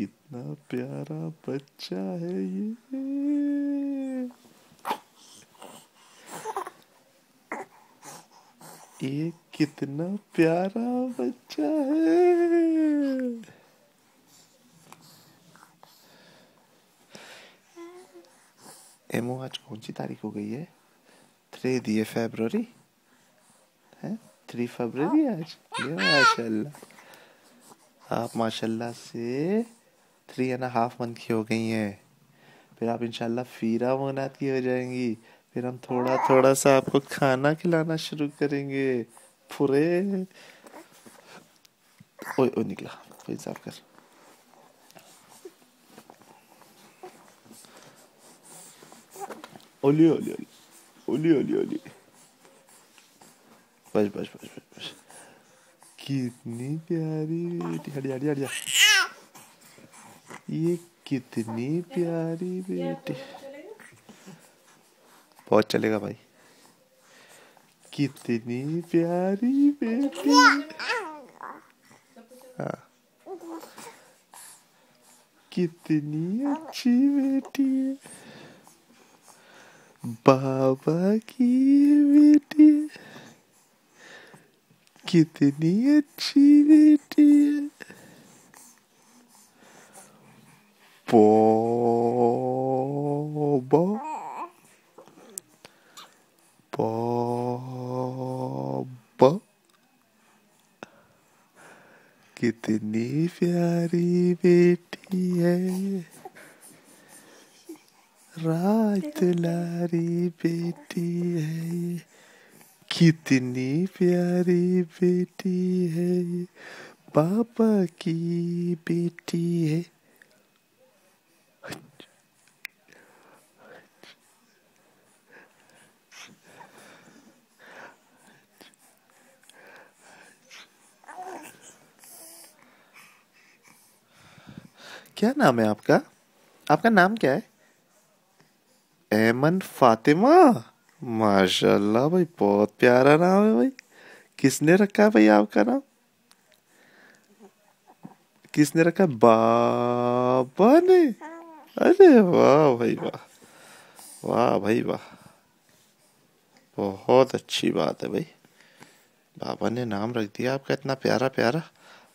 कितना प्यारा बच्चा है ये। ये कितना प्यारा बच्चा है। एमओ, आज कौन सी तारीख हो गई है? थ्री दिए फेब्रवरी है? थ्री फरवरी आज? ये माशाल्लाह। आप माशाल्लाह से थ्री एंड हाफ़ मंथ की हो गई हैं। फिर आप इंशाल्लाह फीरा मोनाती हो जाएँगी। फिर हम थोड़ा थोड़ा सा आपको खाना खिलाना शुरू करेंगे। पूरे। ओए ओ निकला। कोई साफ़ कर। ओली ओली ओली। ओली ओली ओली। बस बस बस बस बस। कितनी प्यारी बेटी। हटिया हटिया हटिया ये कितनी प्यारी बेटी। बहुत चलेगा भाई। कितनी प्यारी बेटी। हाँ। कितनी अच्छी बेटी है। बाबा की बेटी कितनी अच्छी बेटी है। पोबो पोबो कितनी प्यारी बेटी है। रात लारी बेटी है। कितनी प्यारी बेटी है। पापा की बेटी है। क्या नाम है आपका? आपका नाम क्या है? एमन फातिमा? माशाल्लाह भाई, बहुत प्यारा नाम है भाई। किसने रखा है भाई आपका नाम? किसने रखा? बाबा ने? अरे वाह भाई वाह। वाह भाई वाह। बहुत अच्छी बात है भाई। बाबा ने नाम रख दिया आपका, इतना प्यारा प्यारा।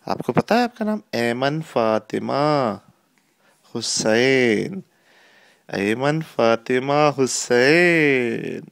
आपको पता है आपका नाम? एमन फातिमा। हुसैन एमन फातिमा हुसैन